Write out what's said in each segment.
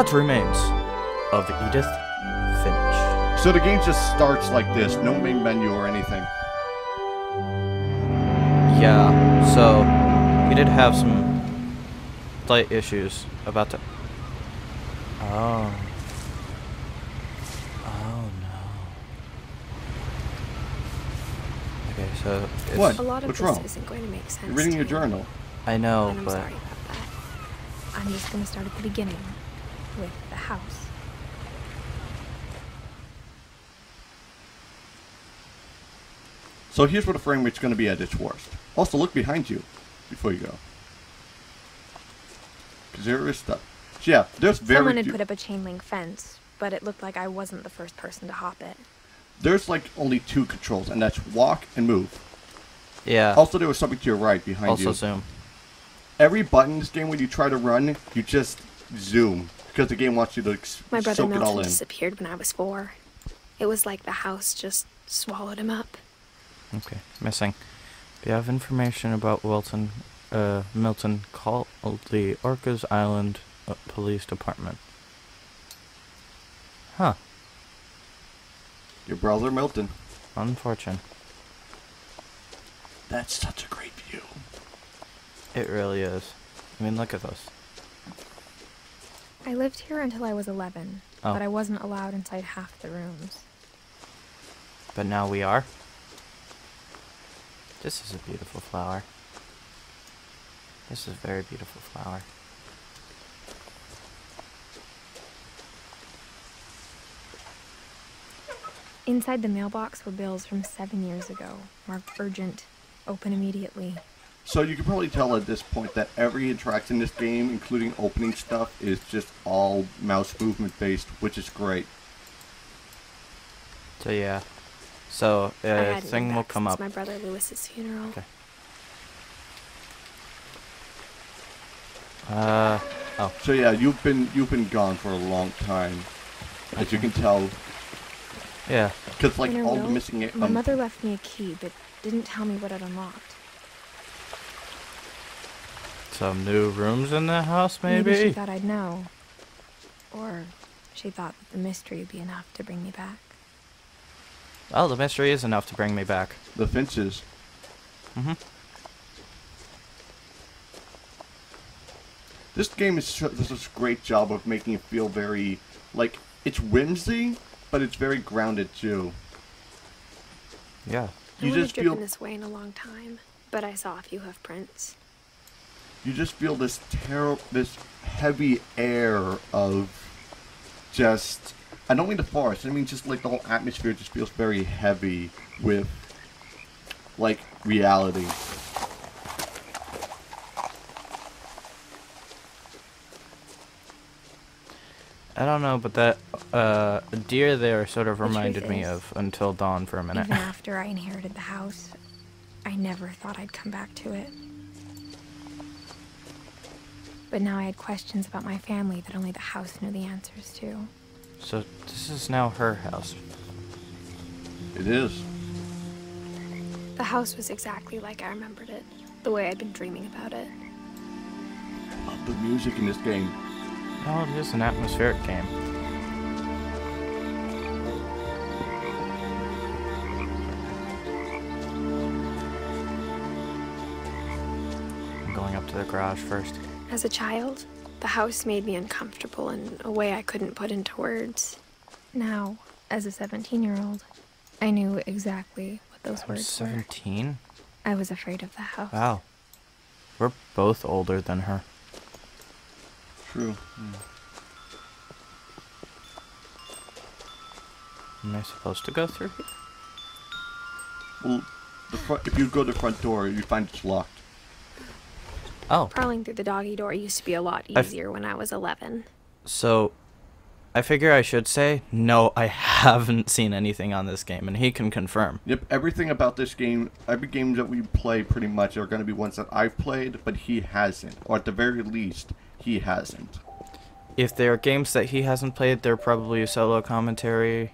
What remains of Edith Finch? So the game just starts like this, no main menu or anything. Yeah, so we did have some slight issues about the. Oh. Oh no. Okay, so it's, What? A lot of What's this wrong? isn't going to make sense. You're reading your journal. I know, and I'm but sorry about that. I'm just going to start at the beginning with the house. So here's where the frame rate's going to be at its worst. Also, look behind you before you go. Because there is stuff. So yeah, there's very Someone had put up a chain link fence, but it looked like I wasn't the first person to hop it. there's like only two controls, and that's walk and move. yeah. Also, there was something to your right behind Also you. Also zoom. Every button in this game, when you try to run, you just zoom because the game wants you to ex- My brother soak it all Milton in. disappeared when I was four. It was like the house just swallowed him up. Okay, missing. If you have information about Wilton, uh, Milton, call the Orcas Island uh, Police Department. Huh. Your brother Milton. Unfortunate. That's such a great view. It really is. I mean, look at this. I lived here until I was 11, Oh. but I wasn't allowed inside half the rooms. But now we are. This is a beautiful flower. This is a very beautiful flower. Inside the mailbox were bills from seven years ago, marked urgent, open immediately. So you can probably tell at this point that every interaction in this game, including opening stuff, is just all mouse movement based, which is great. So yeah. So I a hadn't thing will come since up. my brother Lewis's funeral. Okay. Uh oh. So yeah, you've been you've been gone for a long time, as you can tell, Yeah. because like In her all the will, missing. My Um, mother left me a key, but didn't tell me what it unlocked. Some new rooms in the house, maybe. Maybe she thought I'd know. Or she thought that the mystery would be enough to bring me back. Oh, the mystery is enough to bring me back. the fences. Mhm. This game is does a great job of making it feel very like it's whimsy, but it's very grounded too. Yeah. You I wouldn't just have driven feel this way in a long time, but I saw a few hoof prints. You just feel this terrible, this heavy air of just. I don't mean the forest. I mean just like the whole atmosphere just feels very heavy with like reality. I don't know, but that uh deer there sort of reminded me is, of Until Dawn for a minute. Even after I inherited the house, I never thought I'd come back to it. But now I had questions about my family that only the house knew the answers to. so this is now her house. It is. The house was exactly like I remembered it, the way I'd been dreaming about it. Love the music in this game. Oh, it is an atmospheric game. I'm going up to the garage first. As a child, the house made me uncomfortable in a way I couldn't put into words. Now, as a 17 year old, I knew exactly what those I was words were. 17. I was afraid of the house. Wow. We're both older than her. True. Am I supposed to go through here? Well, the front, if you go to the front door, you find it's locked. Oh, Prowling through the doggy door used to be a lot I've- easier when I was 11. so I figure I should say no. I haven't seen anything on this game, and he can confirm. Yep, everything about this game, every game that we play pretty much are going to be ones that I've played, but he hasn't. Or at the very least, he hasn't. If there are games that he hasn't played, they're probably a solo commentary.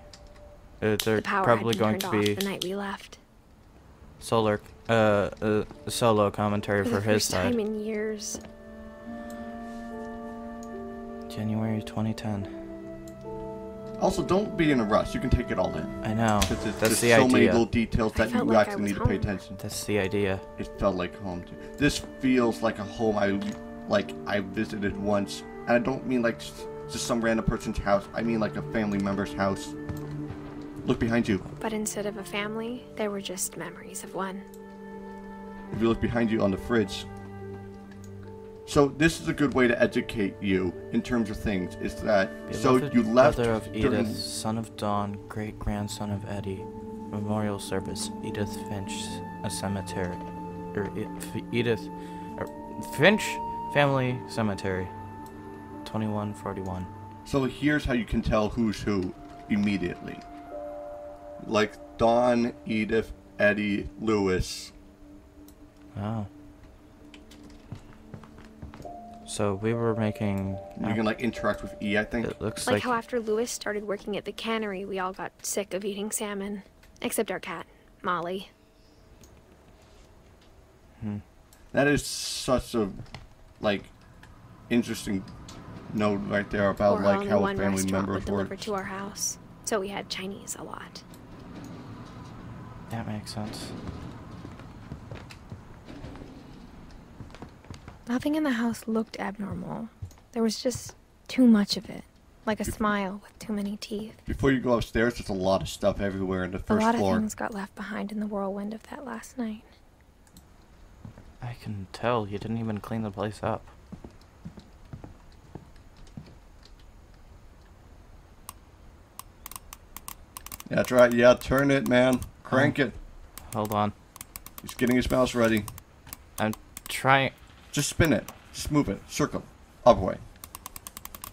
Uh, they're The power probably had going been to turned be off the night we left. solar, uh, uh, solo commentary For for the his first time in years, January 2010. Also, don't be in a rush. You can take it all in. I know. 'Cause there's That's just the so many little details that you like actually was need to pay home. attention. That's the idea. It felt like home. To, this feels like a home I like I visited once, and I don't mean like just some random person's house. I mean like a family member's house. Look behind you. But instead of a family, there were just memories of one. If you look behind you on the fridge. So this is a good way to educate you in terms of things. Is that so you left brother of Edith, son of Dawn, great grandson of Eddie. Memorial service, Edith Finch, a cemetery, or E- F- Edith, or Finch Family Cemetery, 2141. So here's how you can tell who's who immediately. Like Dawn, Edith, Eddie, Lewis. Oh. So we were making. You can like interact with E, I think. It looks Like, like. how after Lewis started working at the cannery, we all got sick of eating salmon. Except our cat, Molly. Hmm. That is such a like interesting note right there about or like how a family member would deliver to our house. So we had Chinese a lot. that makes sense. Nothing in the house looked abnormal. There was just too much of it. Like a smile with too many teeth. Before you go upstairs, there's a lot of stuff everywhere in the first floor. A lot floor. of things got left behind in the whirlwind of that last night. I can tell you didn't even clean the place up. That's right. Yeah, turn it, man. Crank oh. it. Hold on. He's getting his mouse ready. I'm trying. Just spin it. Just move it. Circle. Up way.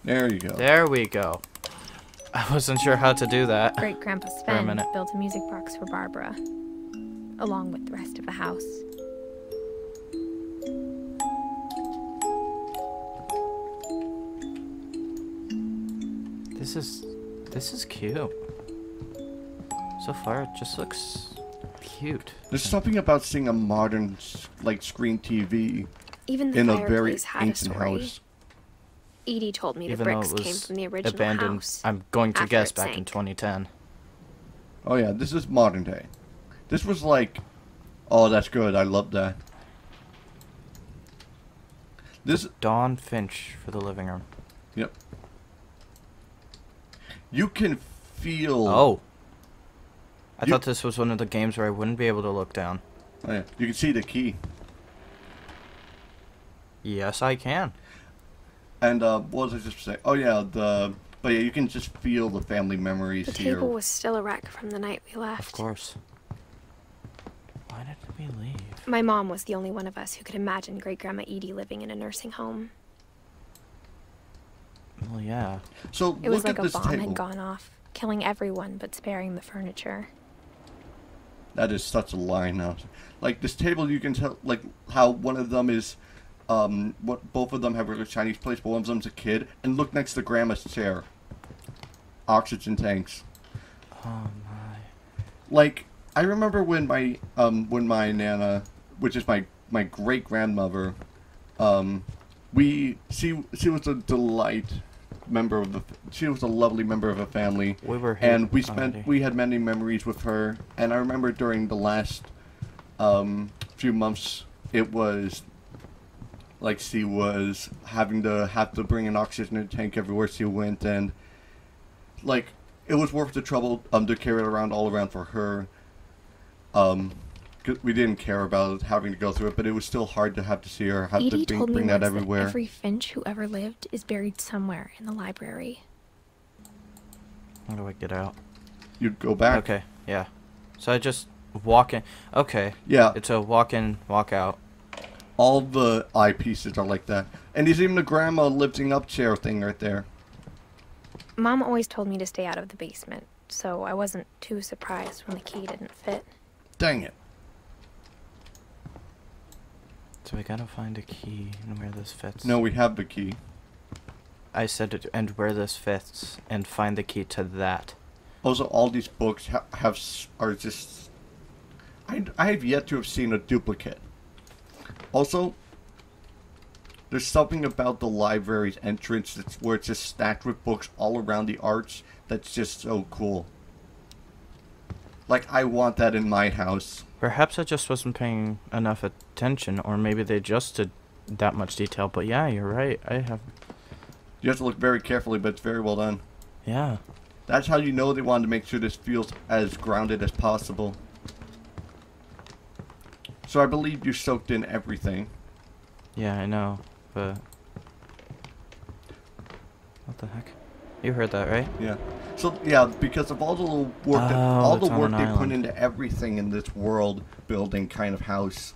There you go. There we go. I wasn't sure how to do that. Great Grandpa a Sven minute. built a music box for Barbara, along with the rest of the house. This is. This is cute. So far, it just looks cute. There's something about seeing a modern like screen TV Even the in a very fireplace had a ancient story. house. Edie told me the Even though bricks it came from the original abandoned. house. I'm going to guess it back in 2010. Oh yeah, this is modern day. This was like, oh, that's good. I love that. This, Dawn Finch for the living room. yep. You can feel. Oh. I You- thought this was one of the games where I wouldn't be able to look down. Oh, yeah. You can see the key. Yes, I can. And uh, what was I just saying? Oh yeah, the. But yeah, you can just feel the family memories the here. table was still a wreck from the night we left. Of course. Why did we leave? My mom was the only one of us who could imagine Great Grandma Edie living in a nursing home. Well, yeah. so It was like at a bomb table. had gone off, killing everyone but sparing the furniture. That is such a line now. Like this table, you can tell like how one of them is, um, what both of them have regular Chinese plates, but one of them's a kid. And look next to Grandma's chair. Oxygen tanks. Oh my. Like I remember when my um when my nana, which is my my great grandmother, um, we she she was a delight member of the she was a lovely member of a family We were and we spent already. we had many memories with her and i remember during the last um, few months it was like she was having to have to bring an oxygen tank everywhere she went and like it was worth the trouble um to carry it around all around for her Um, we didn't care about having to go through it but it was still hard to have to see her have to bring, told me bring that everywhere every Finch who ever lived is buried somewhere in the library. How do I get out? you'd go back Okay, yeah. So I just walk in. Okay. yeah It's a walk in, walk out. All the eyepieces are like that. And there's even the grandma lifting up chair thing right there. Mom always told me to stay out of the basement, so I wasn't too surprised when the key didn't fit. Dang it. So I gotta find a key and where this fits. No, we have the key. I said it, and where this fits, and find the key to that. Also, all these books ha- have are just. I I have yet to have seen a duplicate. Also, There's something about the library's entrance that's where it's just stacked with books all around the arch that's just so cool. Like I want that in my house. Perhaps I just wasn't paying enough attention, or maybe they adjusted that much detail. But yeah, you're right. I have. You have to look very carefully, but it's very well done. Yeah. That's how you know they wanted to make sure this feels as grounded as possible. So I believe you soaked in everything. Yeah, I know, but. What the heck? You heard that, right? Yeah. So yeah, because of all the little work that Oh, all the work they put into everything in this world building kind of house,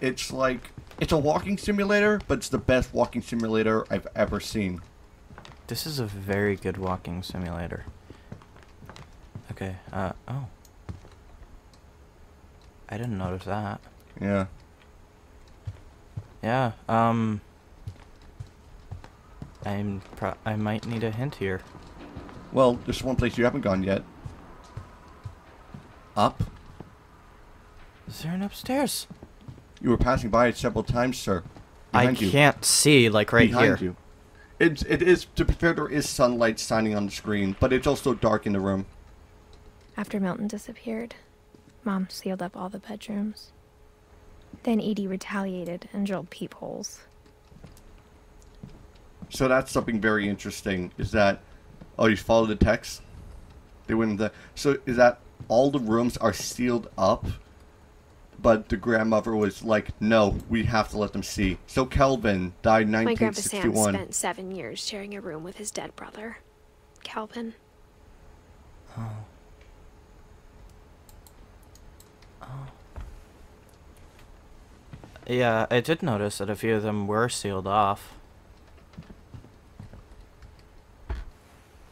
it's like it's a walking simulator, but it's the best walking simulator I've ever seen. This is a very good walking simulator. Okay, uh, oh. I didn't notice that. Yeah. Yeah, um. I'm pro- I might need a hint here. Well, there's one place you haven't gone yet. Up. Is there an upstairs? You were passing by it several times, sir. Behind I you. can't see, like right Behind here. you. It's it is to be fair, there is sunlight shining on the screen, but it's also dark in the room. After Milton disappeared, Mom sealed up all the bedrooms. Then Edie retaliated and drilled peepholes. So that's something very interesting. Is that oh you follow the text? They went into so is that all the rooms are sealed up, but the grandmother was like, no, we have to let them see. So Kelvin died My grandpa Sam spent seven years sharing a room with his dead brother, Calvin. Oh. Oh. Yeah, I did notice that a few of them were sealed off.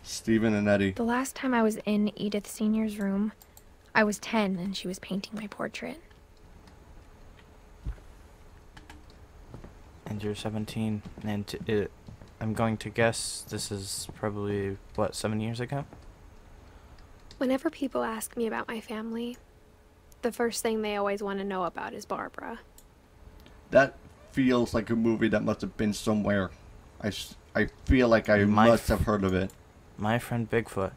Stephen and Eddie. The last time I was in Edith Sr.'s room, I was 10 and she was painting my portrait. And you're 17, and t- it, I'm going to guess this is probably, what, seven years ago? Whenever people ask me about my family, the first thing they always want to know about is Barbara. That feels like a movie that must have been somewhere. I, I feel like I My must f- have heard of it. My friend Bigfoot.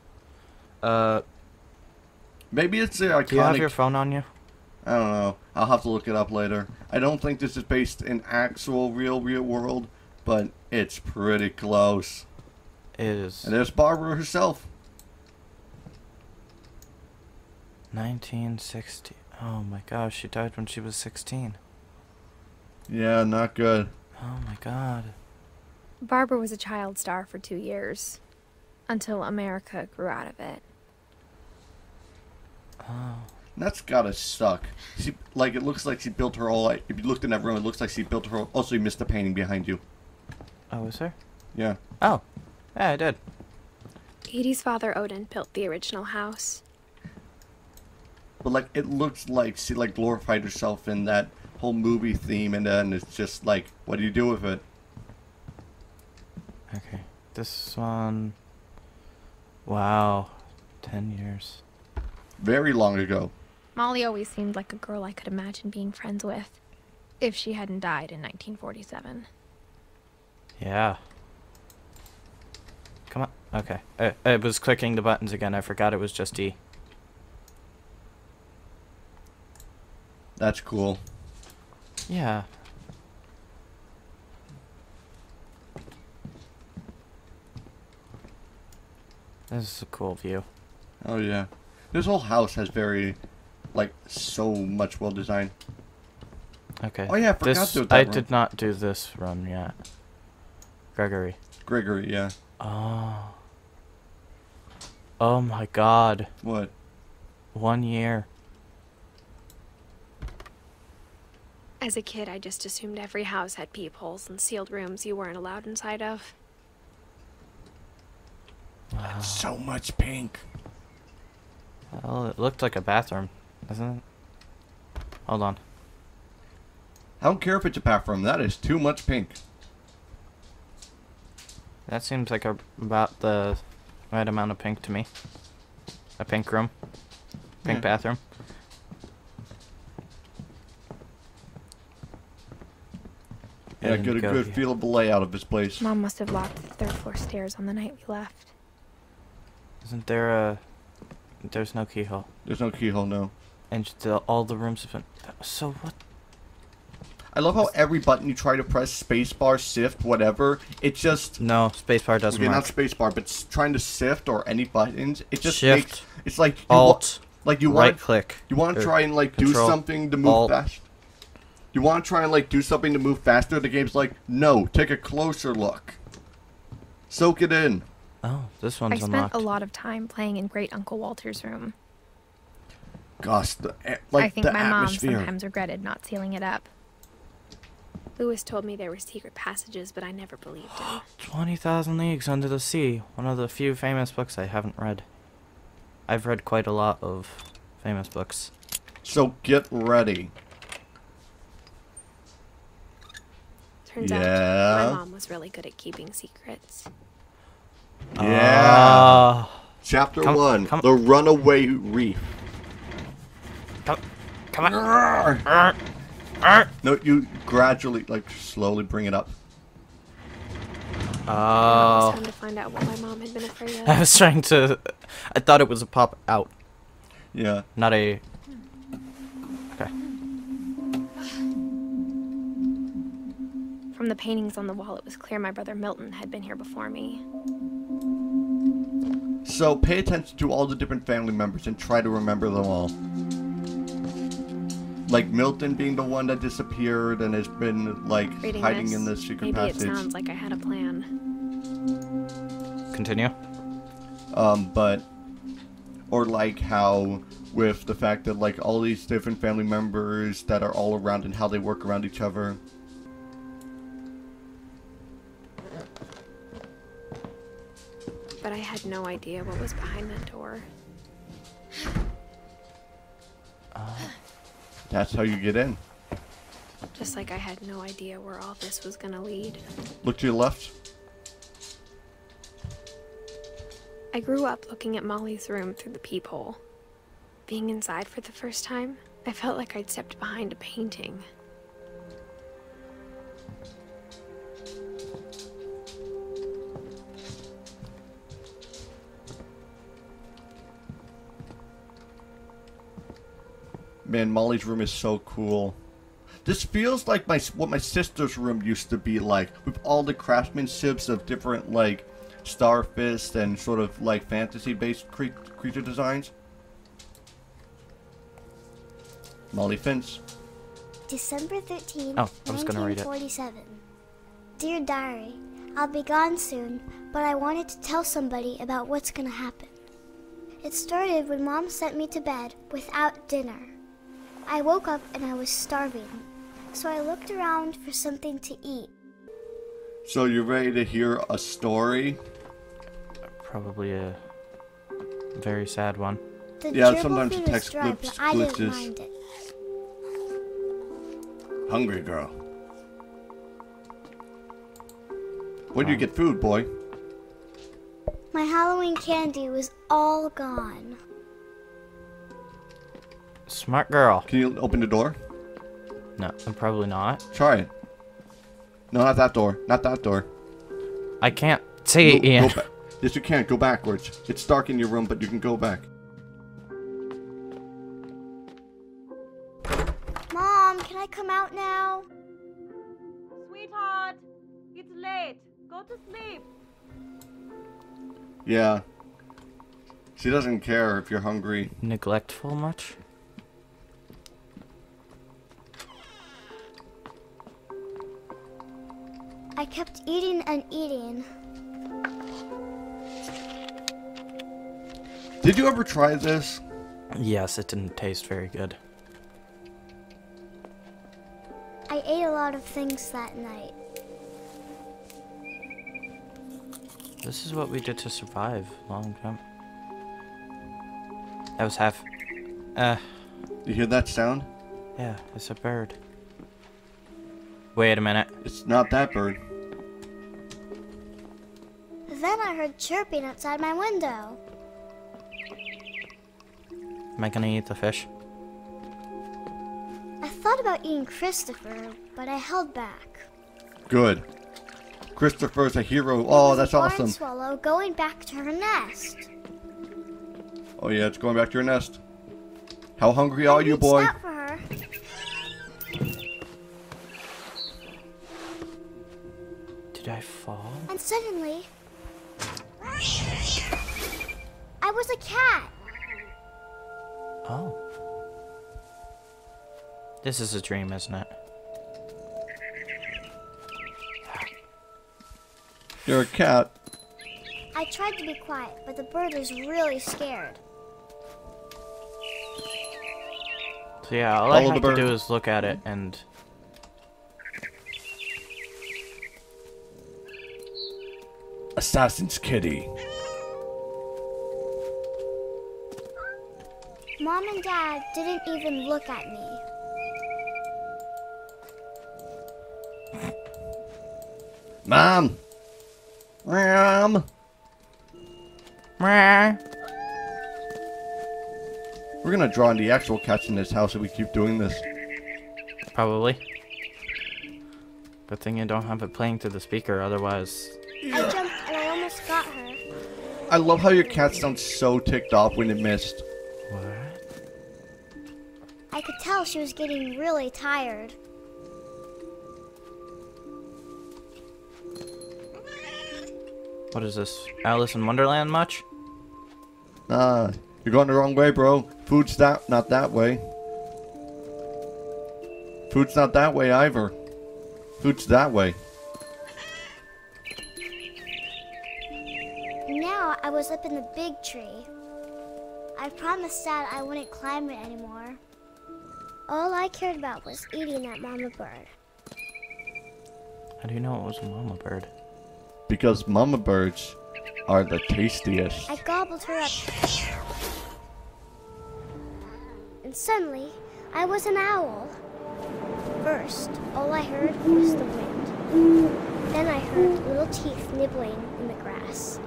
Uh, Maybe it's the iconic. do you have your phone on you? I don't know. I'll have to look it up later. I don't think this is based in actual real real world, but it's pretty close. It is And there's Barbara herself. 1960. Oh my gosh, she died when she was 16. Yeah, not good. Oh my god. Barbara was a child star for two years, until America grew out of it. Oh. That's gotta suck. She like it looks like she built her all. If you looked in that room, it looks like she built her. Also, you missed the painting behind you. Oh, is there? Yeah. Oh. Yeah, I did. Edie's father Odin built the original house. But like it looks like she like glorified herself in that whole movie theme, and then it's just like, what do you do with it? Okay. This one. Wow. 10 years. Very long ago. Molly always seemed like a girl I could imagine being friends with, if she hadn't died in 1947. Yeah. Come on. Okay. Uh, I, I was clicking the buttons again. I forgot it was just E. That's cool. Yeah. This is a cool view. Oh yeah. This whole house has very, like, so much well designed. Okay. Oh, yeah, I forgot this, that I room. did not do this run yet. Gregory. Gregory, yeah. Oh. Oh my god. What? One year. As a kid, I just assumed every house had peepholes and sealed rooms you weren't allowed inside of. Wow. Ah. So much pink. Well, it looked like a bathroom, doesn't it? Hold on. I don't care if it's a bathroom. That is too much pink. That seems like a, about the right amount of pink to me. A pink room. Pink Yeah. bathroom. Yeah, Yeah, get a go good here. feel of the layout of this place. Mom must have locked the third floor stairs on the night we left. Isn't there a? There's no keyhole, There's no keyhole, no. and still all the rooms have been. So what? I love how every button you try to press, spacebar, sift, whatever, it just No, spacebar doesn't okay, work. not spacebar, but trying to sift or any buttons, it just Shift, makes it's like you Alt, like you right want click. you want to try and like control, do something to move Alt. fast. You want to try and like do something to move faster. The game's like, no, take a closer look. Soak it in. Oh, this one's I one's spent unlocked. a lot of time playing in Great Uncle Walter's room. Gosh, the a- like I think the my mom sometimes regretted not sealing it up. Lewis told me there were secret passages, but I never believed him. Twenty Thousand Leagues Under the Sea, one of the few famous books I haven't read. I've read quite a lot of famous books. So get ready. Turns out Yeah. my mom was really good at keeping secrets. Yeah. Ah, Chapter Come- one: come- The Runaway Reef. come, come on. Arr! Arr, arr. No, you gradually, like, slowly bring it up. Now it was Oh, time to find out what my mom had been afraid of. I was trying to. I thought it was a pop out, Yeah. not a. Okay. From the paintings on the wall, it was clear my brother Milton had been here before me. So pay attention to all the different family members and try to remember them all. Like Milton being the one that disappeared and has been like Reading hiding this, in the secret maybe passage. it sounds like I had a plan. Continue. Um, but or like how with the fact that like all these different family members that are all around and how they work around each other. But I had no idea what was behind that door. Uh, that's how you get in. Just like I had no idea where all this was gonna lead. Look to your left. I grew up looking at Molly's room through the peephole. Being inside for the first time, I felt like I'd stepped behind a painting. Man, Molly's room is so cool. This feels like my what my sister's room used to be like, with all the craftsmanships of different like starfist and sort of like fantasy-based cre- creature designs. Molly Finch. December 13, Oh, I was gonna read it. Dear Diary, I'll be gone soon, but I wanted to tell somebody about what's gonna happen. It started when Mom sent me to bed without dinner. I woke up and I was starving, so I looked around for something to eat. So you ready to hear a story? Probably a very sad one. The Yeah, sometimes the text dry, glitch- but I didn't glitches. mind it. Hungry girl. Where do you Um, get food, boy? My Halloween candy was all gone. Smart girl. Can you open the door? No, I'm probably not. Try it. No, not that door. Not that door. I can't see, Go- Ian. ba- yes, you can't Go backwards. It's dark in your room, but you can go back. Mom, can I come out now? Sweetheart, it's late. Go to sleep. Yeah. She doesn't care if you're hungry. Neglectful much? I kept eating and eating. Did you ever try this? Yes, it didn't taste very good. I ate a lot of things that night. This is what we did to survive long time. That was half. Uh, You hear that sound? yeah, it's a bird. Wait a minute. It's not that bird. Heard chirping outside my window. Am I gonna eat the fish? I thought about eating Christopher, but I held back. Good. Christopher's a hero. Oh, that's Barn awesome. swallow going back to her nest. Oh yeah, it's going back to her nest. How hungry are you, boy? out for her. Did I fall? And suddenly, I was a cat. Oh. This is a dream, isn't it? You're a cat. I tried to be quiet, but the bird is really scared. So yeah, all I Follow have the to do is look at it and Assassin's Kitty. Mom and Dad didn't even look at me. Mom. Mom. Meow. We're gonna draw in the actual cats in this house if we keep doing this. Probably. Good thing you don't have it playing through the speaker, otherwise. I jumped and I almost got her. I love how your cat sounds so ticked off when it missed. Tell she was getting really tired. What is this? Alice in Wonderland much? Ah, you're going the wrong way, bro. Food's that not that way. Food's not that way either. Food's that way. Now I was up in the big tree. I promised Dad I wouldn't climb it anymore. All I cared about was eating that mama bird. How do you know it was a mama bird? Because mama birds are the tastiest. I gobbled her up. And suddenly, I was an owl. First, all I heard was the wind. Then I heard little teeth nibbling in the grass.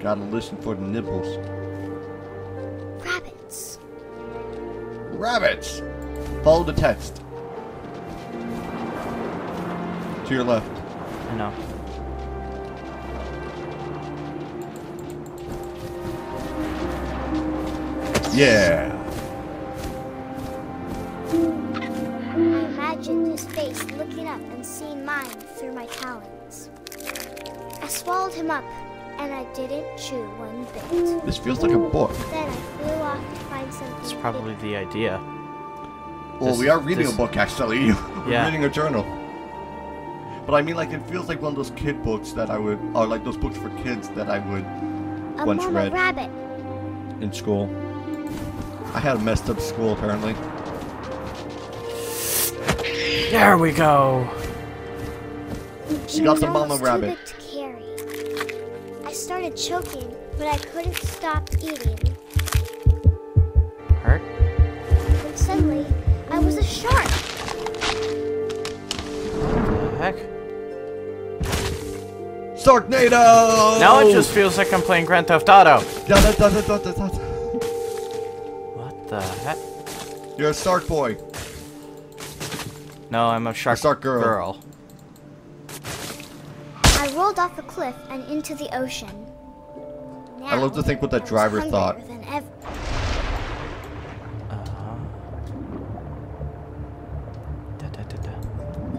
Gotta listen for the nibbles. Rabbits. Rabbits! Follow the text. To your left. I know. Yeah. I imagined his face looking up and seeing mine through my talons. I swallowed him up, and I didn't chew one bit. This feels like a book. Then I flew off to find something. It's probably the idea. Well, This- we are reading this- a book actually. We're Yeah. reading a journal. But I mean, like, it feels like one of those kid books that I would, or like those books for kids that I would a once mama read rabbit. in school. I had a messed up school apparently. There we go. She got the mama almost rabbit. Choking, but I couldn't stop eating. Hurt? And suddenly, I was a shark. What The heck? Sharknado! Now it just feels like I'm playing Grand Theft Auto. What the heck? You're a shark boy. No, I'm a shark, shark girl. girl. I rolled off a cliff and into the ocean. Now, I love to think what that driver thought. Uh-huh. Da, da, da, da.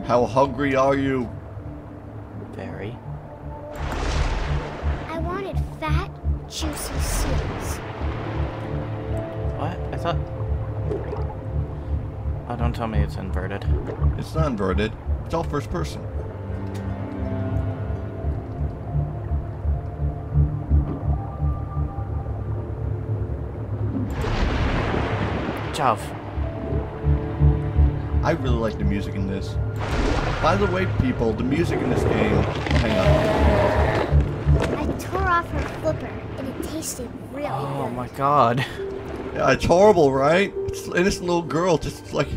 How hungry are you? Very. I wanted fat, juicy seals. What? I thought... Oh, don't tell me it's inverted. It's not inverted. It's all first person. Jav. I really like the music in this. By the way, people, the music in this game. Hang on. I tore off her flipper, and it tasted really Oh good. my god. Yeah, it's horrible, right? It's an innocent little girl, just like.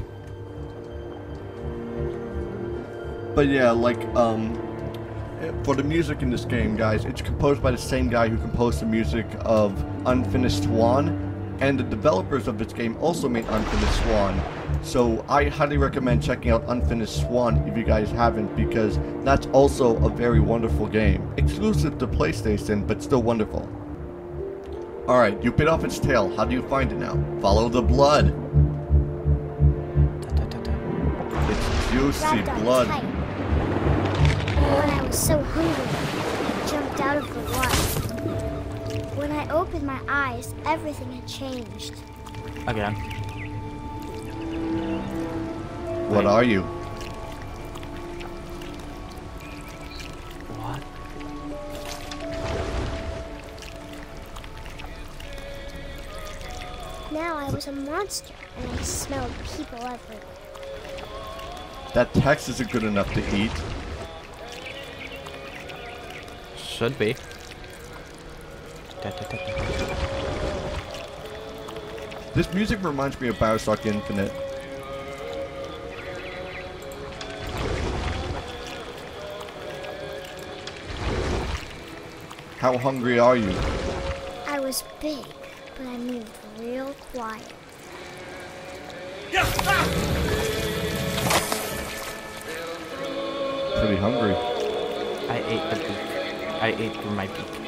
But yeah, like um, for the music in this game, guys, it's composed by the same guy who composed the music of Unfinished Swan, and the developers of this game also made Unfinished Swan. So I highly recommend checking out Unfinished Swan if you guys haven't, because that's also a very wonderful game. Exclusive to PlayStation, but still wonderful. Alright, you bit off its tail. How do you find it now? Follow the blood. Da, da, da, da. It's juicy blood. When I was so hungry, I jumped out of the water. When I opened my eyes, everything had changed. Again. What Wait. are you? What? Now I was a monster, and I smelled people everywhere. That text isn't good enough to eat. Should be. This music reminds me of Bioshock Infinite. How hungry are you? I was big, but I moved real quiet. Pretty hungry. I ate the beak. I ate through my beak.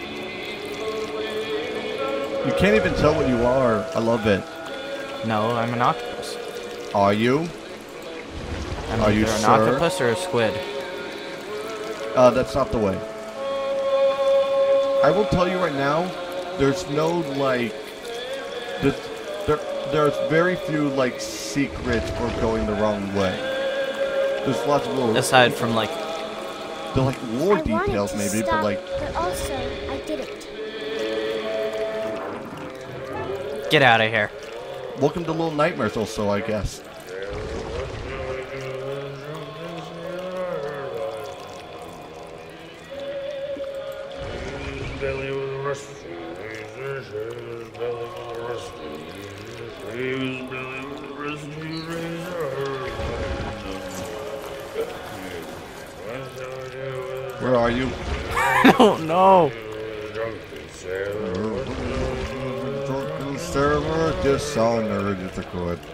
You can't even tell what you are. I love it. No, I'm an octopus. Are you? I'm Are you an sure? octopus or a squid. Uh, that's not the way. I will tell you right now, there's no like, the, there, there's very few like secrets for going the wrong way. There's lots of little, Aside from like, they're like war I details maybe, stop, but like, but also I didn't. Get out of here. welcome to Little Nightmares also, I guess.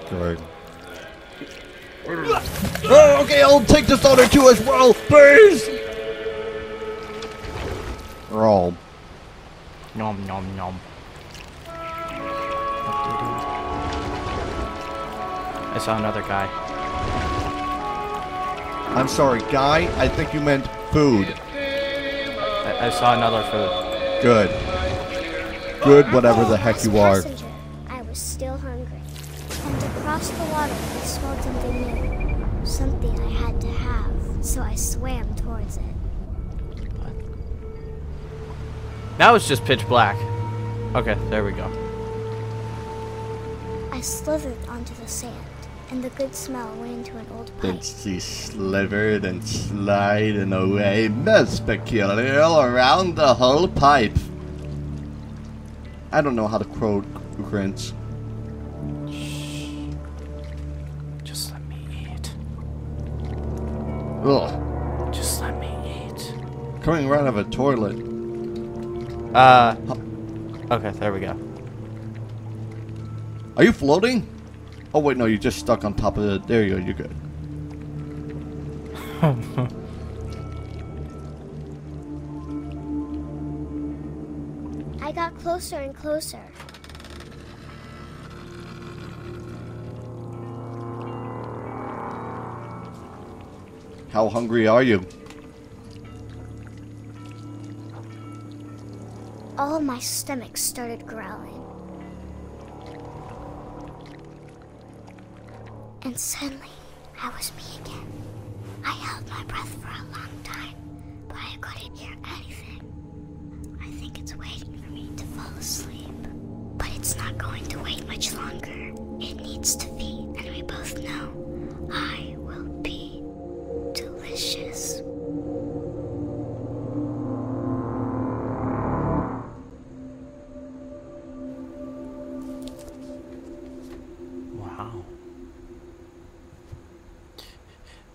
Good good. Oh, okay, I'll take this other two as well, please. Roll. Nom nom nom. I saw another guy. I'm sorry, guy. I think you meant food. I, I saw another food. Good. Good, whatever the heck you are. I was still something new. Something I had to have, so I swam towards it. Now it's just pitch black. Okay, there we go. I slithered onto the sand, and the good smell went into an old pipe. Then she slithered and sliding away, most peculiar around the whole pipe. I don't know how to quote Grinch. Ugh. Just let me eat. Coming right out of a toilet. Uh. Okay, there we go. Are you floating? Oh wait, no, you're just stuck on top of the. There you go. You're good. I got closer and closer. How hungry are you? All my stomach started growling. And suddenly, I was me again. I held my breath for a long time, but I couldn't hear anything. I think it's waiting for me to fall asleep. But it's not going to wait much longer. It needs to feed, and we both know I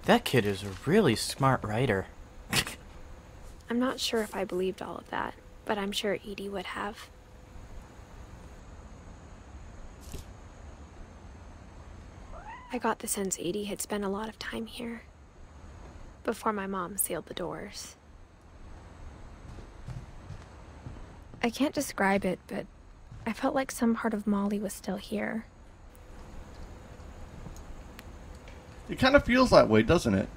That kid is a really smart writer. I'm not sure if I believed all of that, but I'm sure Edie would have. I got the sense Edie had spent a lot of time here before my mom sealed the doors. I can't describe it, but I felt like some part of Molly was still here. It kind of feels that way, doesn't it?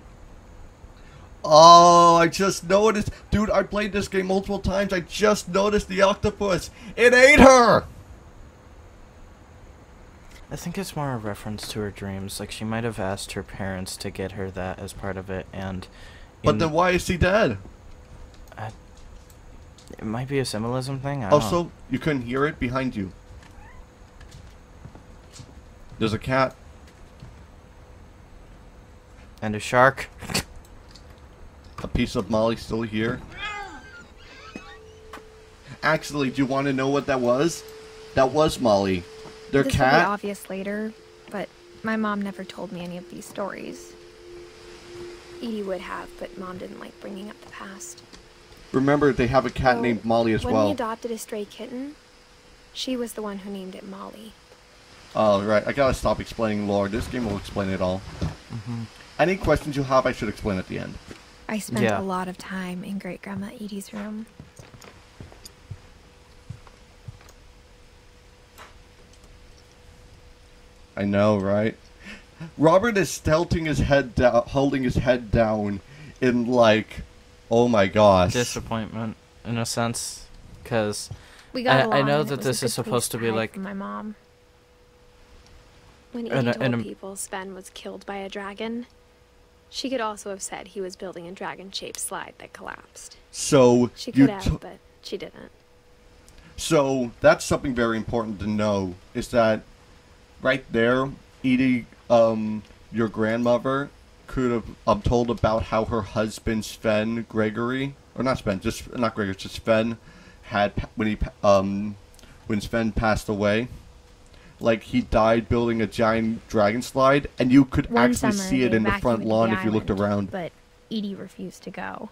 Oh, I just noticed. Dude, I played this game multiple times. I just noticed the octopus. It ate her! I think it's more a reference to her dreams. Like she might have asked her parents to get her that as part of it, and But then why is he dead? it might be a symbolism thing. I. Also, you couldn't hear it behind you. There's a cat. And a shark. A piece of Molly still here. Actually, do you want to know what that was? That was Molly. Their this will be cat. obvious later, but my mom never told me any of these stories. Edie would have, but mom didn't like bringing up the past. Remember, they have a cat So, named Molly as when we adopted a stray kitten, she was the one who named it Molly. Oh, right. I gotta stop explaining lore. This game will explain it all. hmm Any questions you have, I should explain at the end. I spent Yeah. a lot of time in Great Grandma Edie's room. I know, right? Robert is tilting his head down, holding his head down in like, oh my gosh. Disappointment, in a sense, because We got I- I know that this is supposed to be like- my mom. When Edie And a- told and a- people Sven was killed by a dragon, she could also have said he was building a dragon-shaped slide that collapsed. so She could have, but she didn't. So that's something very important to know is that right there, Edie, um, your grandmother could have um, told about how her husband Sven Gregory, or not Sven, just not Gregory, just Sven, had when he um when Sven passed away, like he died building a giant dragon slide, and you could One actually see it in the front lawn the if you looked around. But Edie refused to go.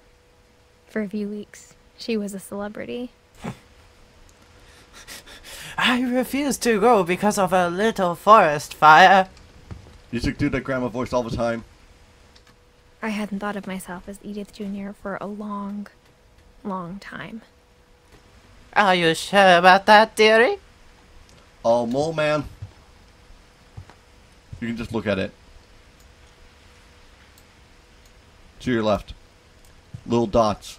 For a few weeks, she was a celebrity. I refuse to go because of a little forest fire. You should do that grandma voice all the time. I hadn't thought of myself as Edith Jr. for a long, long time. Are you sure about that, dearie? Oh, mole man. You can just look at it. To your left. Little dots.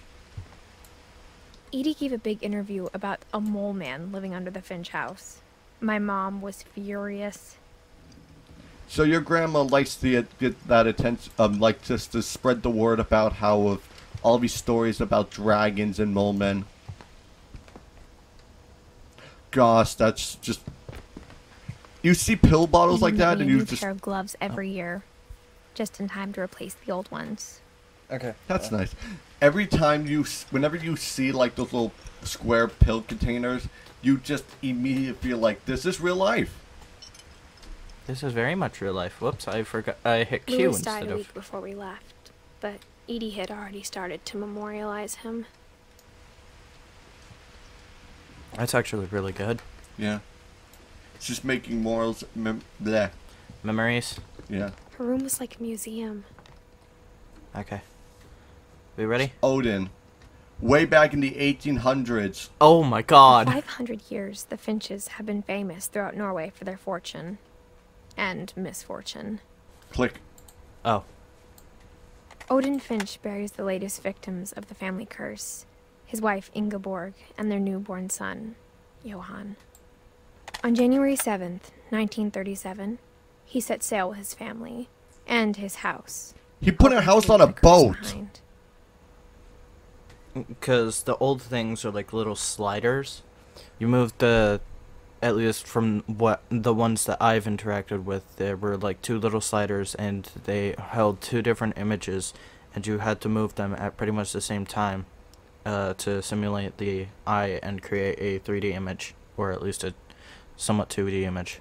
Edie gave a big interview about a mole man living under the Finch house. My mom was furious. So your grandma likes to get that attention, um, like just to spread the word about how of all these stories about dragons and mole men. Gosh, that's just. You see pill bottles Edie like that, me and a you new just. pair of gloves every year, just in time to replace the old ones. Okay. That's nice. Every time you, whenever you see like those little square pill containers, you just immediately feel like this is real life. This is very much real life. Whoops, I forgot. I hit Q Lewis died instead a of. week before we left, but Edie had already started to memorialize him. That's actually really good. Yeah. It's just making morals. Mem- bleh. Memories. Yeah. Her room was like a museum. Okay. We ready? Odin. Way back in the 1800s. Oh my For god. 500 years, the Finches have been famous throughout Norway for their fortune and misfortune. Click. Oh. Odin Finch buries the latest victims of the family curse his wife Ingeborg and their newborn son, Johann. On January 7th, 1937, he set sail with his family and his house. He put a house on a boat. behind. Because the old things are like little sliders. You move the. At least from what the ones that I've interacted with, there were like two little sliders and they held two different images, and you had to move them at pretty much the same time uh, to simulate the eye and create a 3D image, or at least a somewhat 2D image.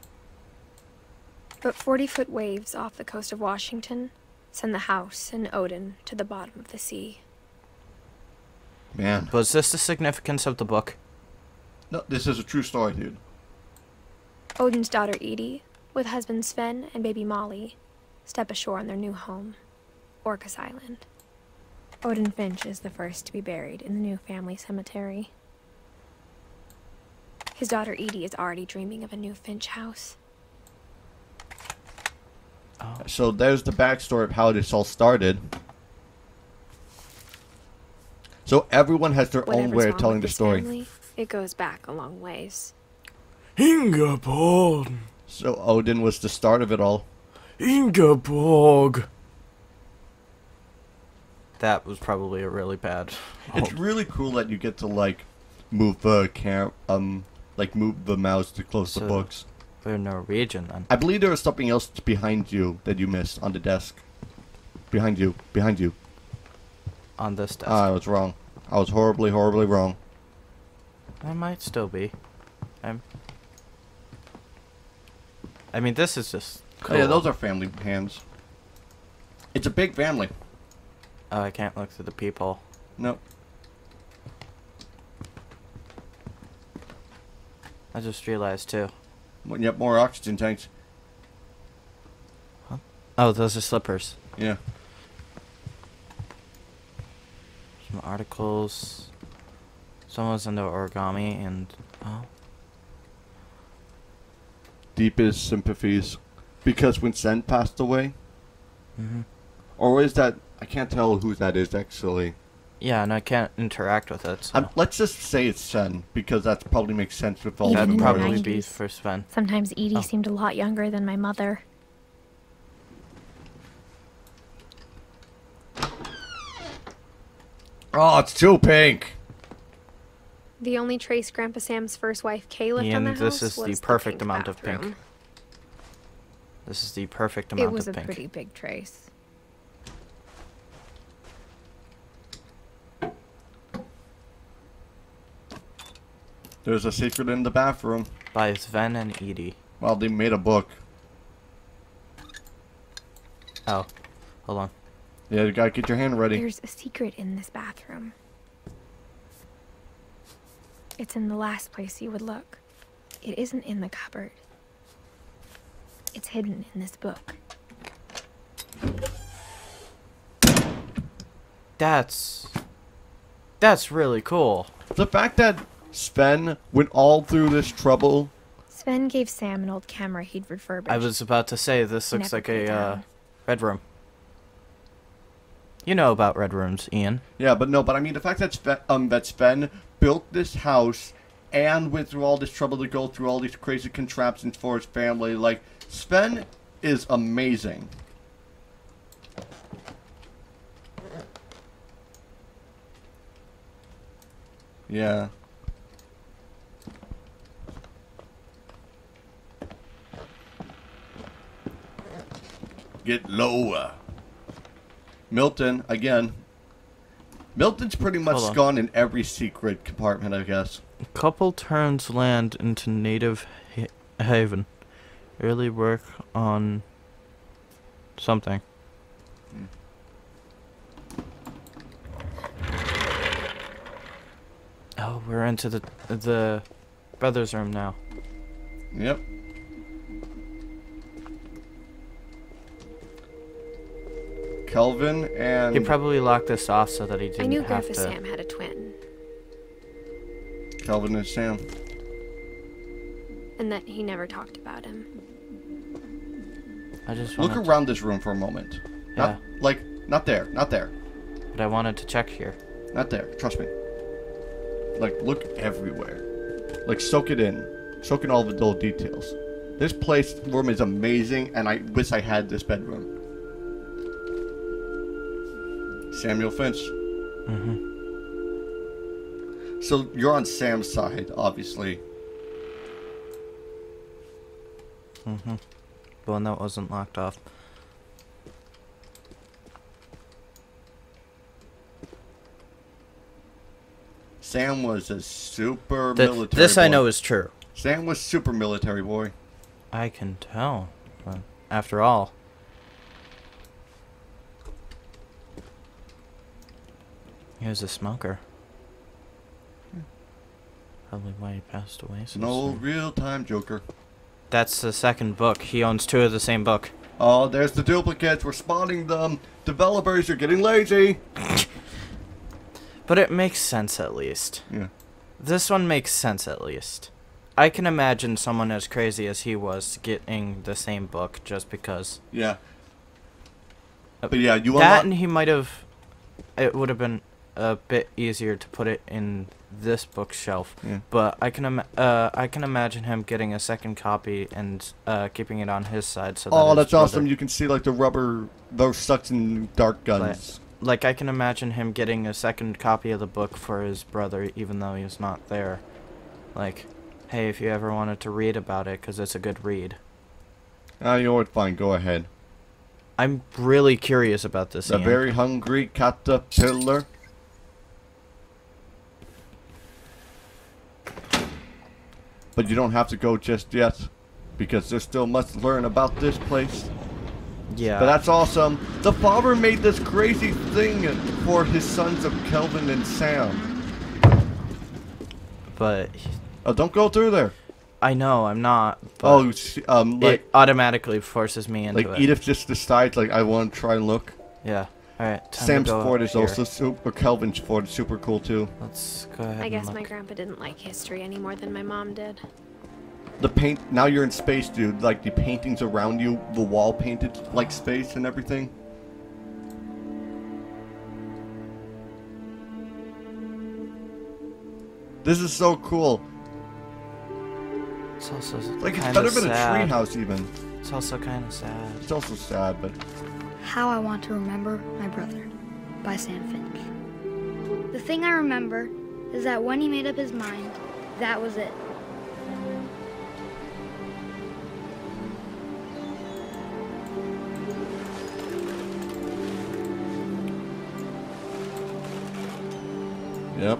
But 40 foot waves off the coast of Washington send the house and Odin to the bottom of the sea. Man. Was this the significance of the book? No, this is a true story, dude. Odin's daughter Edie, with husband Sven and baby Molly, step ashore on their new home, Orcas Island. Odin Finch is the first to be buried in the new family cemetery. His daughter Edie is already dreaming of a new Finch house. Oh. So there's the backstory of how this all started. So everyone has their own way of telling the story. family, it goes back a long ways. Ingeborg. So Odin was the start of it all. Ingeborg. That was probably a really bad. It's really cool that you get to like move the cam um like move the mouse to close the books. We're Norwegian then. I believe there was something else behind you that you missed on the desk. Behind you, behind you. On this desk. Ah, I was wrong. I was horribly, horribly wrong. I might still be. I'm. I mean, this is just. Oh, yeah, those are family hands. It's a big family. Oh, I can't look through the peephole. Nope. I just realized too. when you have more oxygen tanks. Huh? Oh, those are slippers. Yeah. Some articles. Someone's into origami and oh, Deepest sympathies. Because when Sen passed away, hmm or is that I can't tell who that is actually. yeah, and I can't interact with it. So Um, let's just say it's Sen because that probably makes sense with all Even that'd in the the probably be for Sven. Sometimes Edie Oh. seemed a lot younger than my mother. Oh, it's too pink. The only trace Grandpa Sam's first wife Kay left on Ian, the this house is the was perfect pink amount of pink. This is the perfect amount It was of a pink. pretty big trace. There's a secret in the bathroom. By Sven and Edie. Well, they made a book. Oh, hold on. Yeah, you gotta get your hand ready. There's a secret in this bathroom. It's in the last place you would look. It isn't in the cupboard. It's hidden in this book. That's. That's really cool. The fact that Sven went all through this trouble. Sven gave Sam an old camera he'd refurbished. I was about to say this looks never like a uh, red room. You know about red rooms, Ian. Yeah, but no, but I mean the fact that Sven, um, that Sven built this house and went through all this trouble to go through all these crazy contraptions for his family. Like Sven is amazing. Yeah. Get lower. Milton, again. Milton's pretty much Hold on. gone in every secret compartment, I guess. A couple turns land into native ha- haven. Early work on something. Hmm. Oh, we're into the the brothers' room now. Yep. Calvin and He probably locked this off so that he didn't I knew have Grandpa to. Sam had a twin, Calvin and Sam. and that he never talked about him. I just Look wanted, around this room for a moment. Not like not there, not there, but I wanted to check here. not there. Trust me. Like look everywhere. Like soak it in. Soak in all the little details. This place room is amazing, and I wish I had this bedroom. Samuel Finch. Mm-hmm. So you're on Sam's side, obviously. Mm-hmm. The one that wasn't locked off. Sam was a super Th- military. this I know is true. Sam was super military boy. I can tell. But after all. He was a smoker. Probably why he passed away. So No soon. real time Joker. That's the second book. He owns two of the same book. Oh, there's the duplicates. We're spotting them. Developers, you're getting lazy. But it makes sense at least. Yeah. This one makes sense at least. I can imagine someone as crazy as he was getting the same book just because. Yeah. Uh, But yeah, you want that unlock. and he might have. It would have been a bit easier to put it in this bookshelf. Yeah. But I can Im- uh I can imagine him getting a second copy and uh keeping it on his side so that Oh, that's brother- awesome. You can see like the rubber, those suction dart guns. like I can imagine him getting a second copy of the book for his brother even though he's not there. Like, hey, if you ever wanted to read about it cuz it's a good read. Ah, you know what? Fine, go ahead. I'm really curious about this. The Ian. very hungry caterpillar. But you don't have to go just yet, because there's still much to learn about this place. yeah. But that's awesome. The father made this crazy thing for his sons of Calvin and Sam. but Oh, don't go through there. I know I'm not. Oh, um, like, it automatically forces me into like it. Edith just decides, like, I want to try and look. Yeah. All right. Sam's to go fort is here. also super. Calvin's Ford is super cool too. Let's go ahead. I and guess look. my grandpa didn't like history any more than my mom did. The paint. Now you're in space, dude. Like the paintings around you, the wall painted like space and everything. This is so cool. It's also Like it's kinda better than a sad. treehouse even. It's also kind of sad. It's also sad, but How I Want to Remember My Brother by Sam Finch. The thing I remember is that when he made up his mind, that was it. yep.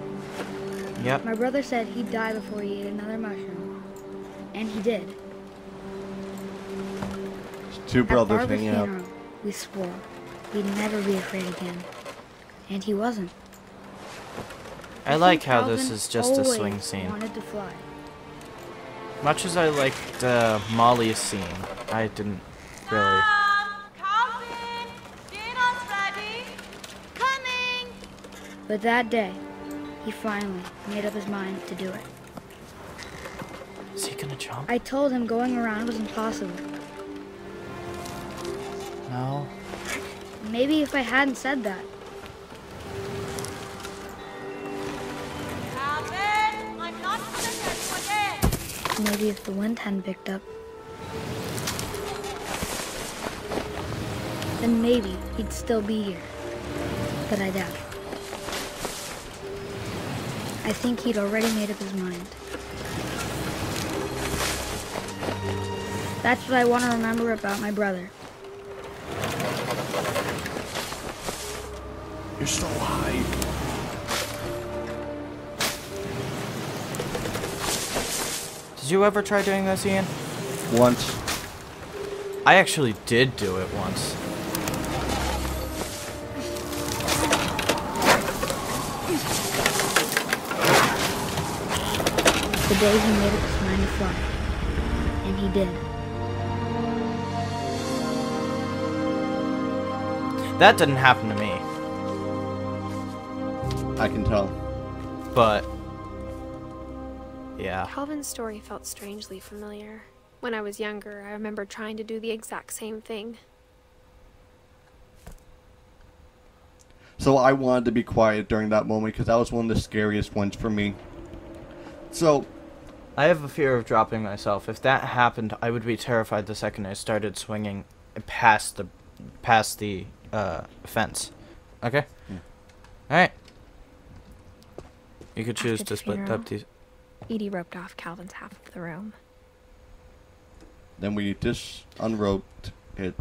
Yep. My brother said he'd die before he ate another mushroom. And he did. Two brothers Barbara's hanging out. Funeral, we swore we'd never be afraid again. And he wasn't. I think like how this is just a swing scene. Wanted to fly. Much as I liked uh, Molly's scene, I didn't really. Mom! Calvin! Dinner's ready! Coming! But that day, he finally made up his mind to do it. Is he gonna jump? I told him going around was impossible. No. Maybe if I hadn't said that, maybe if the wind hadn't picked up, then maybe he'd still be here. But I doubt it. I think he'd already made up his mind. That's what I want to remember about my brother. You're so high. Did you ever try doing this, Ian? Once. I actually did do it once. The day he made up his mind to. And he did. That didn't happen to me, I can tell. but yeah. Calvin's story felt strangely familiar. When I was younger, I remember trying to do the exact same thing. So I wanted to be quiet during that moment because that was one of the scariest ones for me. So I have a fear of dropping myself. If that happened, I would be terrified the second I started swinging past the past the uh, fence. Okay. Yeah. All right. You could choose the to split funeral. up these. Edie roped off Calvin's half of the room. then we just unroped it.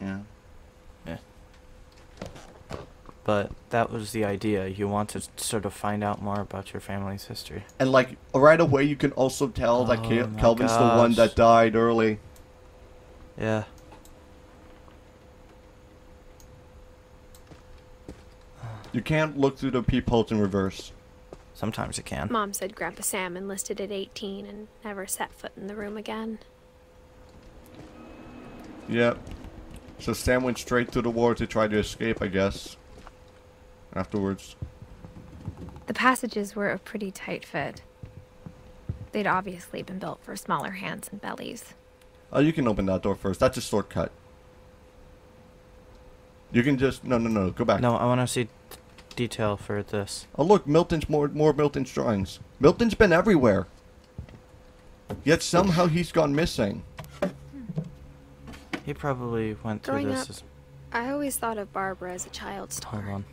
Yeah. Yeah. But that was the idea. You want to sort of find out more about your family's history. And like right away, you can also tell that Oh Kel- my the one that died early. Yeah. You can't look through the peepholes in reverse. Sometimes it can. Mom said Grandpa Sam enlisted at 18 and never set foot in the room again. Yep. So Sam went straight to the war to try to escape, I guess. Afterwards. The passages were a pretty tight fit. They'd obviously been built for smaller hands and bellies. Oh, you can open that door first. That's a shortcut. You can just no, no, no. Go back. No, I want to see d- detail for this. Oh, look, Milton's more more Milton's drawings. Milton's been everywhere. Yet somehow he's gone missing. He probably went through Growing this. up- As, I always thought of Barbara as a child star. hold on.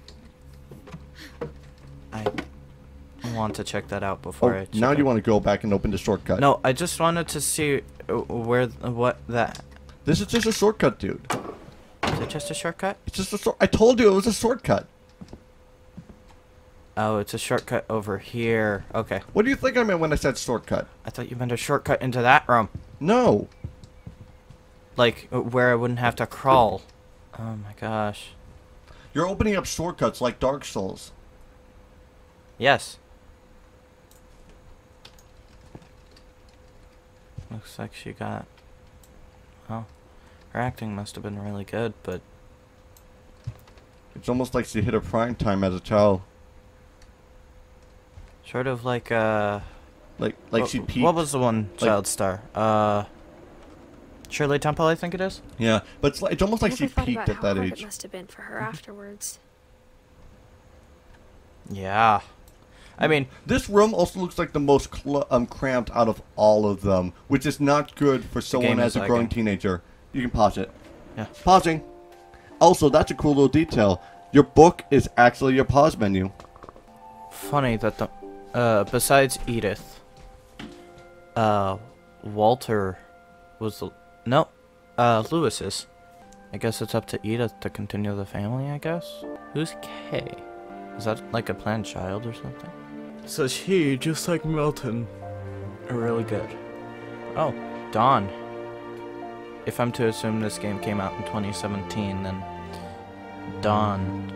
I want to check that out before I. Oh, check now out- you want to go back and open the shortcut. No, I just wanted to see uh, where what that. This is just a shortcut, dude. Is it just a shortcut? It's just a short. I told you it was a shortcut. Oh, it's a shortcut over here. Okay. What do you think I meant when I said shortcut? I thought you meant a shortcut into that room. No. Like, uh, where I wouldn't have to crawl. Oh my gosh. You're opening up shortcuts like Dark Souls. Yes. Looks like she got. Well, her acting must have been really good, but It's almost like she hit a prime time as a child. Sort of like uh. Like like wha- she peaked. What was the one like- child star? Uh. Shirley Temple, I think it is. Yeah, but it's, like, it's almost like she peaked about at how that hard age. Mm-hmm. It must have been for her afterwards. Yeah. I mean, This room also looks like the most cl- um, cramped out of all of them, which is not good for someone as is a growing lagging. teenager. You can pause it. Yeah. Pausing. Also, that's a cool little detail. Your book is actually your pause menu. funny that the uh besides Edith uh Walter was the no uh Lewis's I guess it's up to Edith to continue the family I guess? Who's Kay is that like a planned child or something? So she just like Milton. Are really good. Oh Dawn. If I'm to assume this game came out in 2017 then Dawn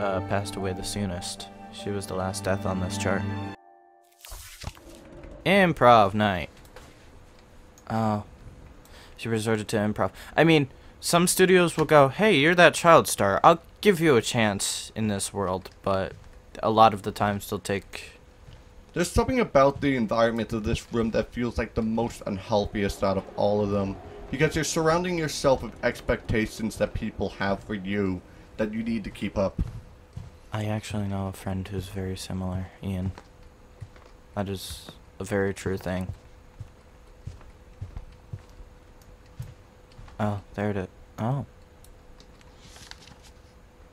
uh, passed away the soonest. She was the last death on this chart. Improv night. Oh. She resorted to improv. I mean, some studios will go, hey, you're that child star. I'll give you a chance in this world, but a lot of the times they'll take. There's something about the environment of this room that feels like the most unhealthiest out of all of them. Because you're surrounding yourself with expectations that people have for you that you need to keep up. I actually know a friend who's very similar, Ian. That is a very true thing. Oh, there it is. Oh.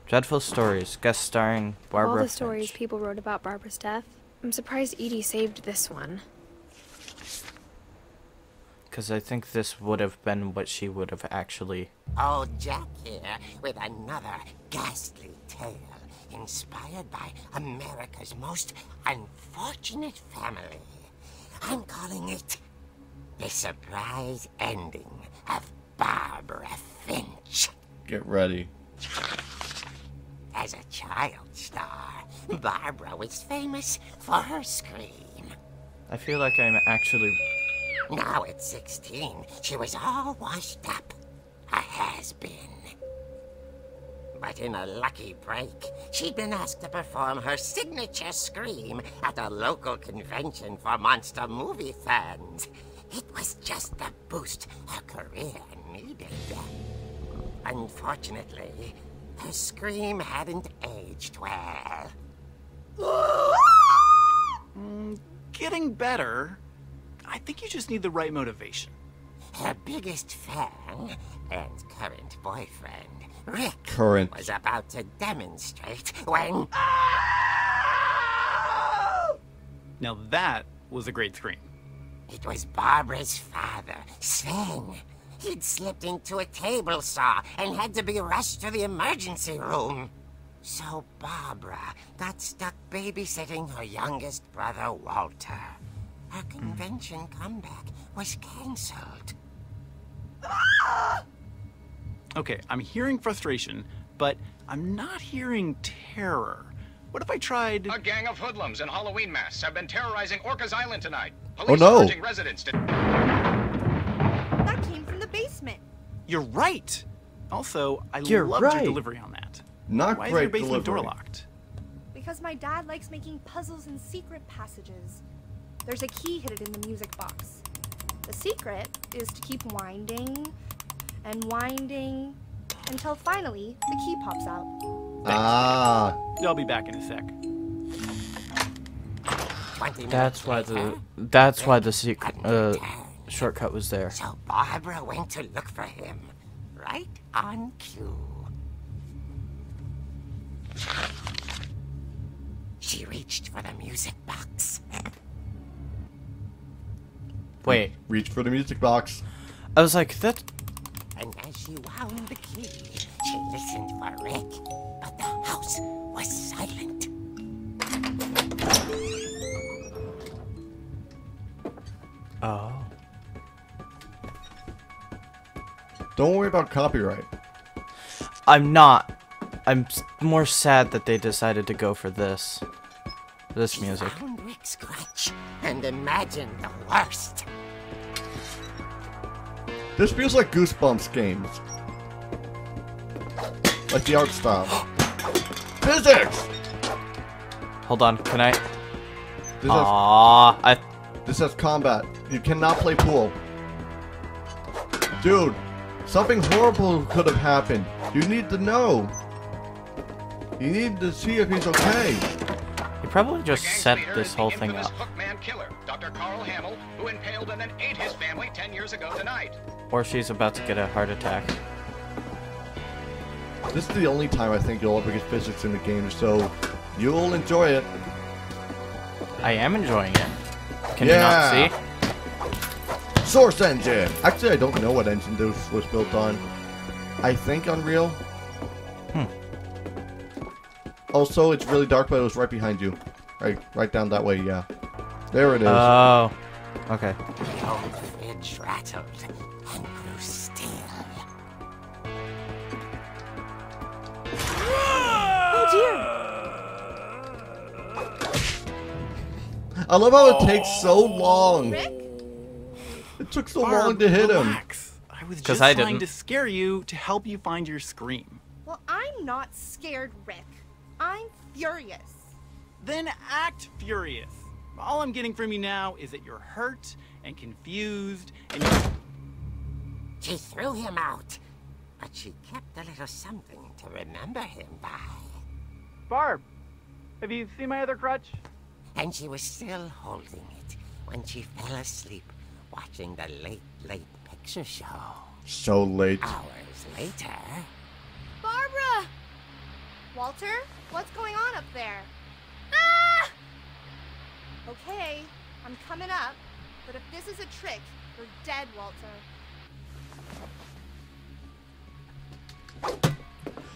Dreadful Stories, guest starring Barbara. All the stories people wrote about Barbara's death. I'm surprised Edie saved this one. Because I think this would have been what she would have actually. Old Jack here with another ghastly tale inspired by America's most unfortunate family. I'm calling it The Surprise Ending of Barbara Finch. Get ready. As a child star, Barbara was famous for her scream. I feel like I'm actually. Now at 16, she was all washed up. A has-been. But in a lucky break, she'd been asked to perform her signature scream at a local convention for monster movie fans. It was just the boost her career needed. Unfortunately, her scream hadn't aged well. Mm, getting better. I think you just need the right motivation. Her biggest fan and current boyfriend, Rick, Current. was about to demonstrate when. Now that was a great scream. It was Barbara's father, Sven. He'd slipped into a table saw and had to be rushed to the emergency room. So Barbara got stuck babysitting her youngest brother, Walter. Her convention comeback was cancelled. Ah! Okay, I'm hearing frustration, but I'm not hearing terror. What if I tried? A gang of hoodlums in Halloween masks have been terrorizing Orcas Island tonight. Oh, Police Oh, no. are urging residents to. That came from the basement. You're right. Also, I You're loved right. your delivery on that. Not Why is your great basement door locked? Because my dad likes making puzzles and secret passages. There's a key hidden in the music box. The secret is to keep winding and winding until finally the key pops out. Ah, I'll be back in a sec. That's why the that's why the secret uh shortcut was there. So Barbara went to look for him, right on cue. She reached for the music box. Wait, reach for the music box. I was like that. And as she wound the key, she listened for Rick, but the house was silent. Oh. Don't worry about copyright. I'm not. I'm more sad that they decided to go for this. This music. Found Rick's scratch and imagined the worst. This feels like Goosebumps games. Like the art style. Physics! Hold on, can I? This has, I. this has combat. You cannot play pool. Dude, something horrible could have happened. You need to know. You need to see if he's okay. He probably just set this whole thing up. Hookman killer, Dr. Carl Hamill, who impaled and then ate his family 10 years ago tonight. Or she's about to get a heart attack. This is the only time I think you'll ever get physics in the game, so you'll enjoy it. I am enjoying it. Can Yeah. you not see? Source engine! Actually, I don't know what engine this was built on. I think Unreal. Hmm. Also, it's really dark, but it was right behind you. Right, right down that way, yeah. There it is. Oh. Okay. The old fridge rattled I love how it takes so oh. long. Rick? It took so Barb, long to hit him. I was just I trying didn't. to scare you to help you find your scream. Well, I'm not scared, Rick. I'm furious. Then act furious. All I'm getting from you now is that you're hurt and confused and you She threw him out, but she kept a little something to remember him by. Barb, have you seen my other crutch? And she was still holding it when she fell asleep watching the late, late picture show. So late. Hours later, Barbara! Walter, what's going on up there? Ah! Okay, I'm coming up, but if this is a trick, you're dead, Walter.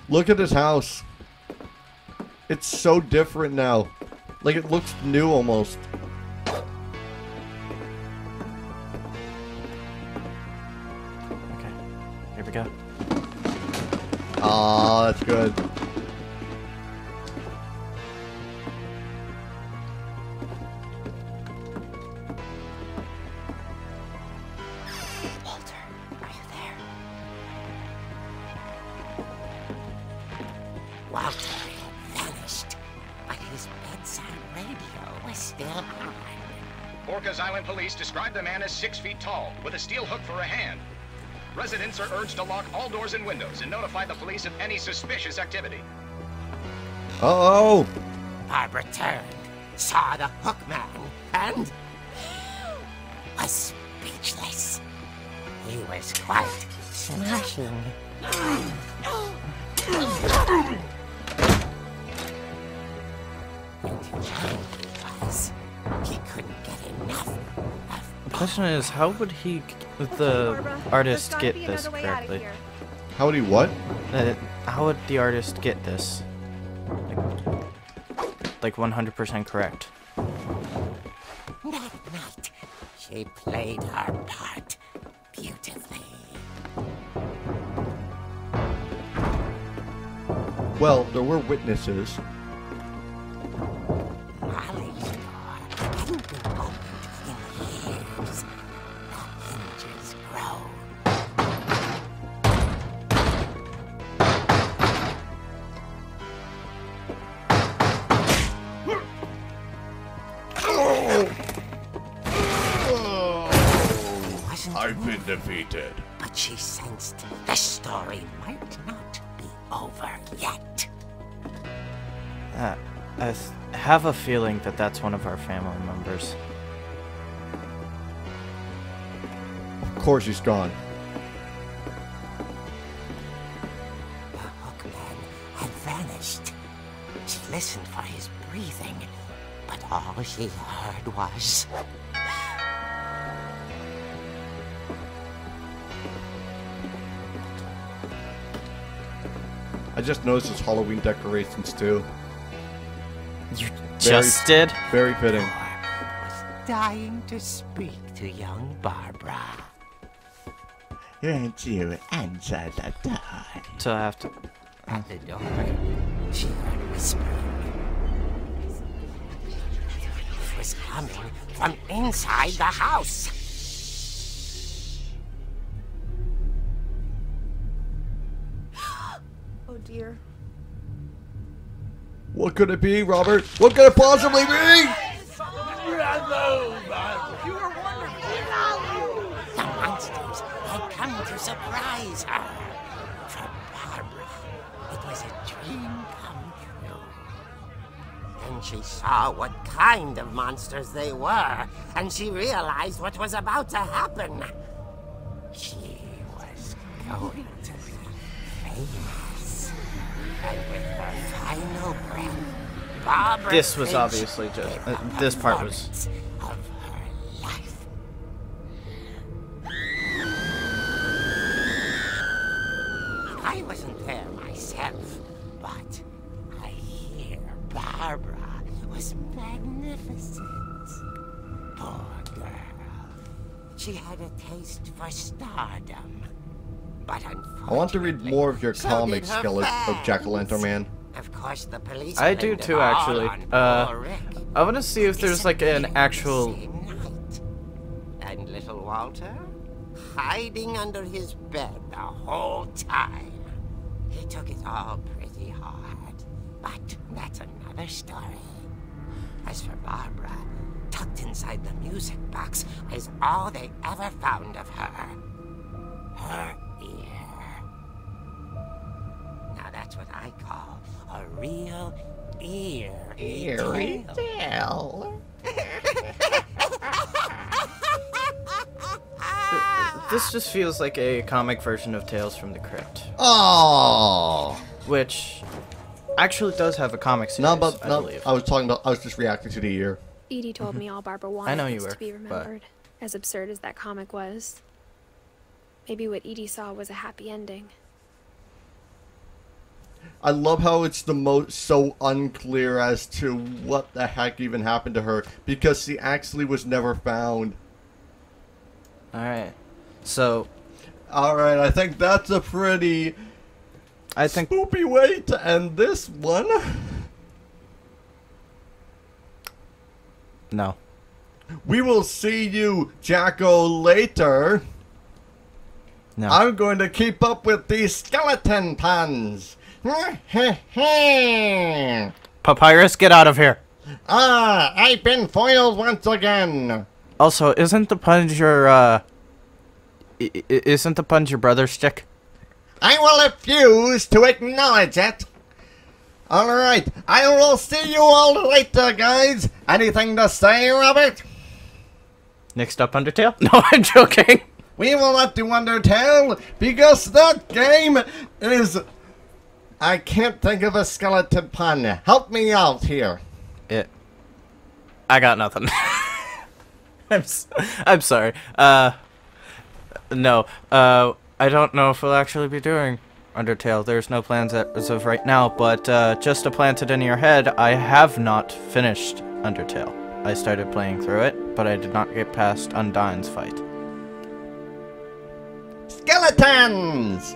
Look at this house. It's so different now. Like it looks new almost. Okay. Here we go. Ah, that's good. Describe as six feet tall, with a steel hook for a hand. Residents are urged to lock all doors and windows and notify the police of any suspicious activity. Uh oh. Barbara turned, saw the hook man, and was speechless. He was quite smashing. And he was, he couldn't get enough of The question is, how would he, the Barbara, artist, get this another way out of correctly? How would he what? Uh, how would the artist get this? Like, like 100% correct. That night, she played her part beautifully. Well, there were witnesses. Have a feeling that that's one of our family members. Of course he's gone. The hookman had vanished. She listened for his breathing, but all she heard was. I just noticed his Halloween decorations too. You Very- just did? Very fitting. I was dying to speak to young Barbara. Won't you answer the door? So I have to. At the door, she heard whispering. It was coming from inside the house. Oh dear. What could it be, Robert? What could it possibly be? The monsters had come to surprise her. For Barbara, it was a dream come true. Then she saw what kind of monsters they were, and she realized what was about to happen. She was going to be famous. And with her final breath, Barbara This was Finch obviously just. Uh, this part was. of her life. I wasn't there myself, but I hear Barbara was magnificent. Poor girl. She had a taste for stardom. But unfortunately, I want to read more of your so comic did skeleton of Jack o' Lantern. Man. Course, the police. I do too, actually. Uh. I want to see if there's like an actual. And little Walter, hiding under his bed the whole time. He took it all pretty hard, but that's another story. As for Barbara, tucked inside the music box is all they ever found of her. Her ear. Now that's what I call a real ear. Eerie tale. This just feels like a comic version of Tales from the Crypt, Oh. which actually does have a comic series. No, but I no. believe. I was talking about. I was just reacting to the ear. Edie told me all Barbara wanted I know you was were, to be but- remembered. As absurd as that comic was. Maybe what Edie saw was a happy ending. I love how it's the most so unclear as to what the heck even happened to her because she actually was never found. All right. So All right, I think that's a pretty I think spoopy way to end this one. no. We will see you, Jacko, later. No. I'm going to keep up with these skeleton puns. Papyrus, get out of here. ah, I've been foiled once again. Also, isn't the punch your uh isn't the punch your brother's stick? I will refuse to acknowledge it. Alright, I will see you all later, guys. Anything to say, Robert? Next up Undertale? No, I'm joking. We will not do Undertale because that game is. I can't think of a skeleton pun. Help me out here. It I got nothing. I'm s- I'm sorry. Uh no. Uh I don't know if we'll actually be doing Undertale. There's no plans as of right now, but uh, just to plant it in your head, I have not finished Undertale. I started playing through it, but I did not get past Undyne's fight. Skeletons!